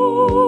Oh.